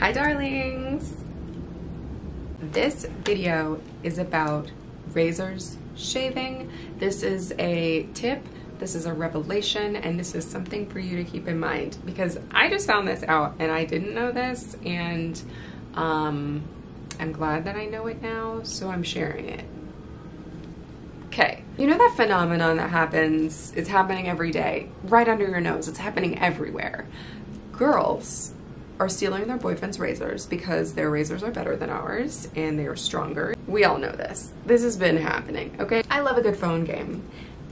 Hi darlings! This video is about razors shaving. This is a tip, this is a revelation, and this is something for you to keep in mind because I just found this out and I didn't know this and um, I'm glad that I know it now, so I'm sharing it. Okay, you know that phenomenon that happens, it's happening every day, right under your nose, it's happening everywhere. Girls are stealing their boyfriend's razors because their razors are better than ours and they are stronger. We all know this. This has been happening, okay? I love a good phone game.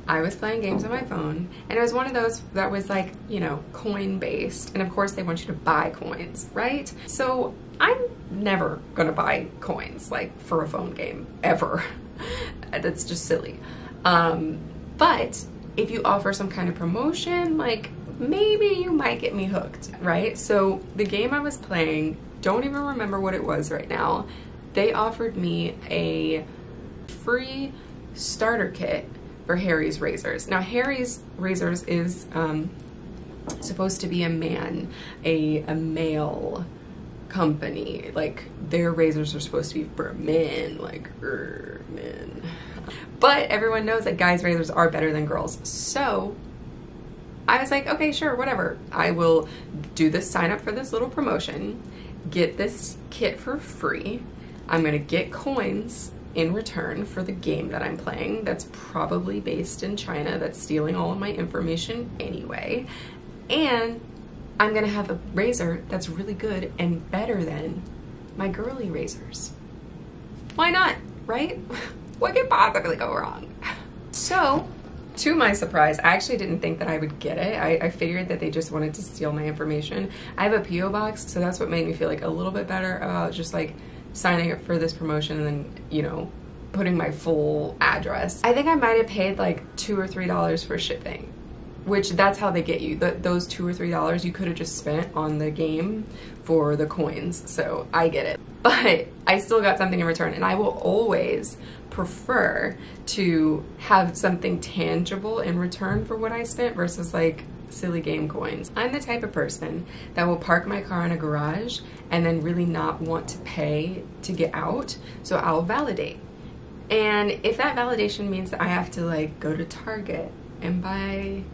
I was playing games on my phone and it was one of those that was like, you know, coin based. And of course they want you to buy coins, right? So I'm never gonna buy coins like for a phone game ever. That's just silly. Um, but if you offer some kind of promotion, like maybe you might get me hooked, right? So the game I was playing, don't even remember what it was right now. They offered me a free starter kit for Harry's Razors. Now Harry's Razors is um, supposed to be a man, a, a male company. Like their razors are supposed to be for men, like er, men. But everyone knows that guys' razors are better than girls. So I was like, okay, sure, whatever. I will do this sign up for this little promotion, get this kit for free. I'm gonna get coins in return for the game that I'm playing that's probably based in China that's stealing all of my information anyway. And I'm gonna have a razor that's really good and better than my girly razors. Why not, right? What could possibly go wrong? So to my surprise, I actually didn't think that I would get it. I, I, figured that they just wanted to steal my information. I have a P.O. box, so that's what made me feel like a little bit better about just like signing up for this promotion and then, you know, putting my full address. I think I might have paid like two or three dollars for shipping, which that's how they get you. The, those two or three dollars you could have just spent on the game for the coins, so I get it. But I still got something in return, and I will always prefer to have something tangible in return for what I spent versus like silly game coins. I'm the type of person that will park my car in a garage and then really not want to pay to get out, so I'll validate. And if that validation means that I have to like go to Target and buy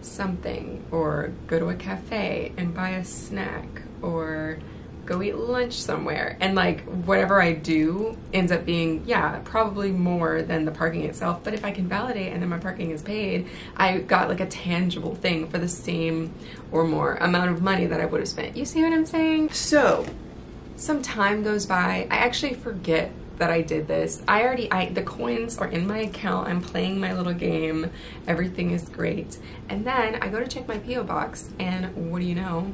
something or go to a cafe and buy a snack or go eat lunch somewhere. And like whatever I do ends up being, yeah, probably more than the parking itself. But if I can validate and then my parking is paid, I got like a tangible thing for the same or more amount of money that I would have spent. You see what I'm saying? So some time goes by. I actually forget that I did this. I already, I the coins are in my account. I'm playing my little game. Everything is great. And then I go to check my P.O. box and what do you know?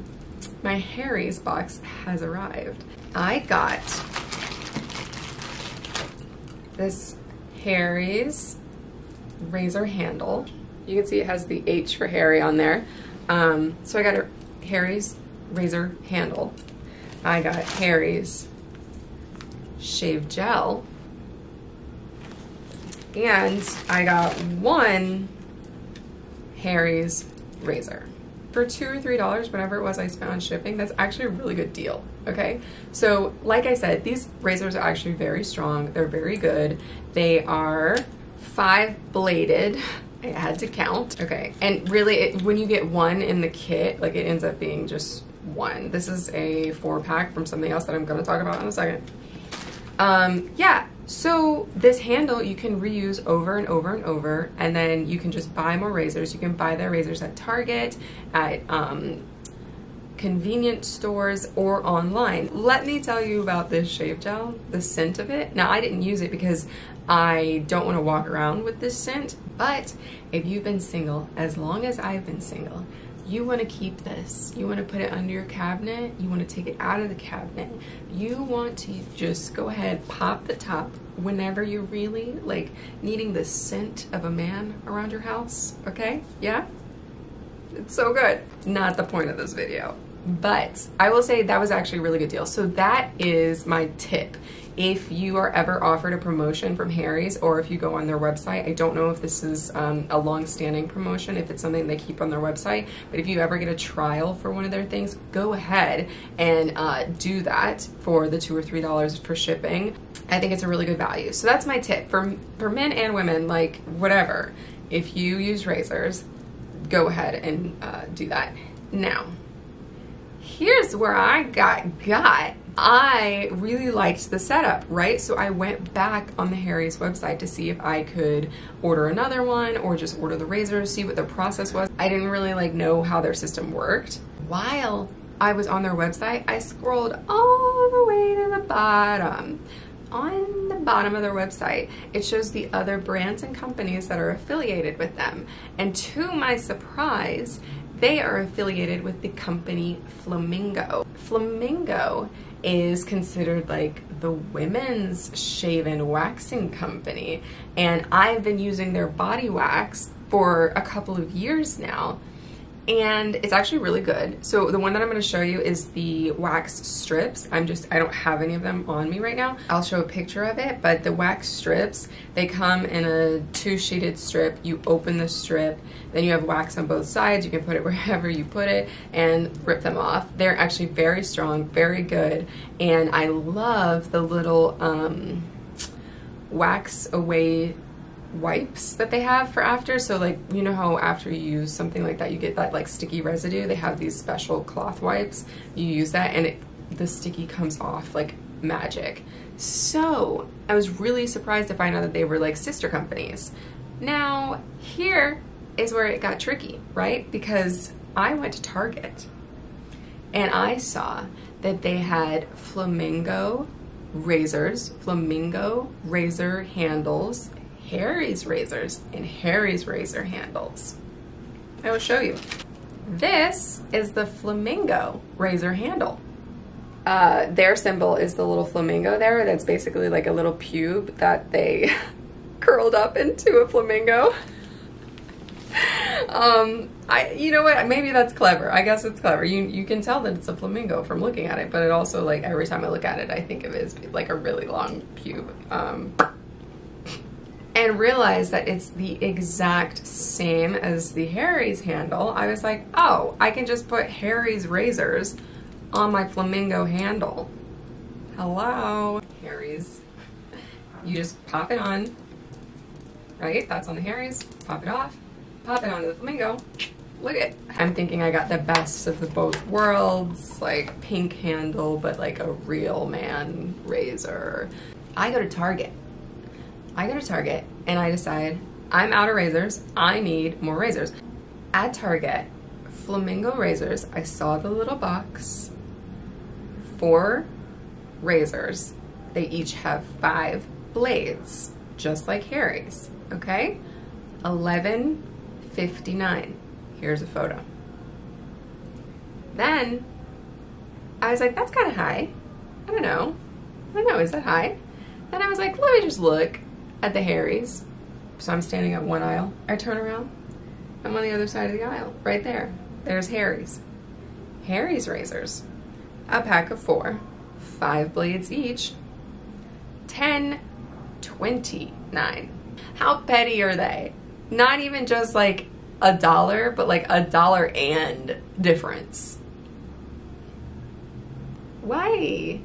My Harry's box has arrived. I got this Harry's razor handle. You can see it has the H for Harry on there. Um, so I got a Harry's razor handle. I got Harry's shave gel. And I got one Harry's razor for two or three dollars, whatever it was I spent on shipping, that's actually a really good deal. Okay, so like I said, these razors are actually very strong. They're very good. They are five bladed. I had to count. Okay, and really, it, when you get one in the kit, like it ends up being just one. This is a four pack from something else that I'm gonna talk about in a second. Um, yeah, so this handle you can reuse over and over and over, and then you can just buy more razors. You can buy their razors at Target, at um, convenience stores, or online. Let me tell you about this shave gel, the scent of it. Now I didn't use it because I don't want to walk around with this scent, but if you've been single, as long as I've been single, you want to keep this. You want to put it under your cabinet. You want to take it out of the cabinet. You want to just go ahead, pop the top whenever you're really like needing the scent of a man around your house. Okay? Yeah? It's so good. Not the point of this video. But I will say that was actually a really good deal. So that is my tip. if you are ever offered a promotion from Harry's or if you go on their website, I don't know if this is um, a long-standing promotion, if it's something they keep on their website, but if you ever get a trial for one of their things, go ahead and uh, do that for the two or three dollars for shipping. I think it's a really good value. So that's my tip for for men and women, like whatever. If you use razors, go ahead and uh, do that. Now, here's where I got got. I really liked the setup, right? So I went back on the Harry's website to see if I could order another one or just order the razors, see what the process was. I didn't really like know how their system worked. While I was on their website, I scrolled all the way to the bottom. On the bottom of their website, it shows the other brands and companies that are affiliated with them. And to my surprise, they are affiliated with the company Flamingo. Flamingo is considered like the women's shave and waxing company. And I've been using their body wax for a couple of years now and it's actually really good. So the one that I'm gonna show you is the wax strips. I'm just, I don't have any of them on me right now. I'll show a picture of it, but the wax strips, they come in a two sheeted strip. You open the strip, then you have wax on both sides. You can put it wherever you put it and rip them off. They're actually very strong, very good. And I love the little um, wax away wipes that they have for after. So like, you know how after you use something like that, you get that like sticky residue. They have these special cloth wipes. You use that and it, the sticky comes off like magic. So I was really surprised to find out that they were like sister companies. Now here is where it got tricky, right? Because I went to Target and I saw that they had flamingo razors, flamingo razor handles, Harry's razors and Harry's razor handles. I will show you. This is the flamingo razor handle. Uh, their symbol is the little flamingo there. That's basically like a little pube that they curled up into a flamingo. um, I, you know what? Maybe that's clever. I guess it's clever. You you can tell that it's a flamingo from looking at it, but it also like every time I look at it, I think of it as like a really long pube. Um, and realized that it's the exact same as the Harry's handle, I was like, oh, I can just put Harry's razors on my flamingo handle. Hello, Harry's. You just pop it on, right? That's on the Harry's. Pop it off, pop it onto the flamingo. Look at, I'm thinking I got the best of the both worlds, like pink handle, but like a real man razor. I go to Target I go to Target and I decide I'm out of razors. I need more razors. At Target, Flamingo razors, I saw the little box, four razors. They each have five blades, just like Harry's, okay? 11.59. Here's a photo. Then I was like, that's kind of high. I don't know. I don't know, is that high? Then I was like, let me just look at the Harry's. So I'm standing at one aisle. I turn around. I'm on the other side of the aisle, right there. There's Harry's. Harry's razors. A pack of four, five blades each. 10 29. How petty are they? Not even just like a dollar, but like a dollar and difference. Why?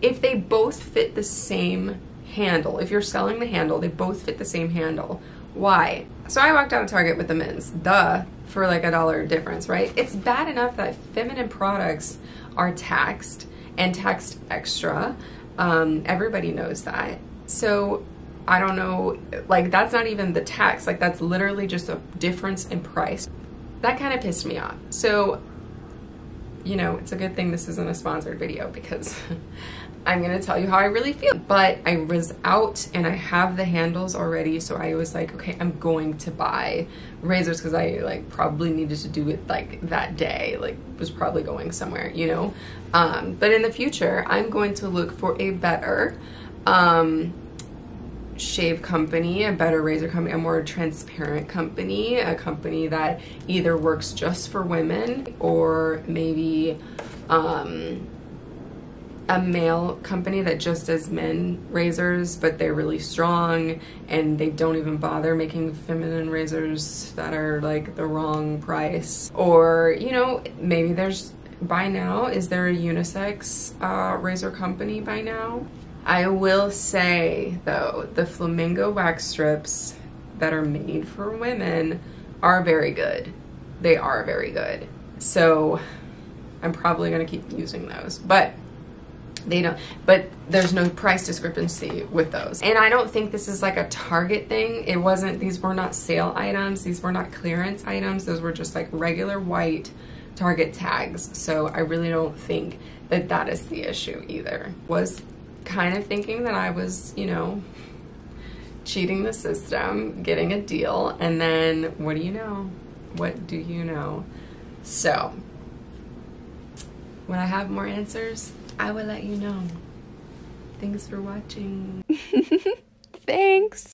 If they both fit the same handle. If you're selling the handle, they both fit the same handle. Why? So I walked out of Target with the men's. Duh. For like a dollar difference, right? It's bad enough that feminine products are taxed and taxed extra. Um, everybody knows that. So I don't know, like that's not even the tax. Like that's literally just a difference in price. That kind of pissed me off. So, you know, it's a good thing this isn't a sponsored video because I'm gonna tell you how I really feel. But I was out and I have the handles already, so I was like, okay, I'm going to buy razors because I like probably needed to do it like that day, like was probably going somewhere, you know? Um, but in the future, I'm going to look for a better um, shave company, a better razor company, a more transparent company, a company that either works just for women or maybe um, a male company that just does men razors, but they're really strong and they don't even bother making feminine razors that are like the wrong price. Or, you know, maybe there's by now, is there a unisex uh, razor company by now? I will say though, the flamingo wax strips that are made for women are very good. They are very good. So I'm probably gonna keep using those. But they don't but there's no price discrepancy with those. And i don't think this is like a target thing. It wasn't these were not sale items. These were not clearance items. Those were just like regular white target tags. So i really don't think that that is the issue either. Was kind of thinking that i was you know cheating the system getting a deal and then what do you know? What do you know? So when i have more answers I will let you know. Thanks for watching. Thanks.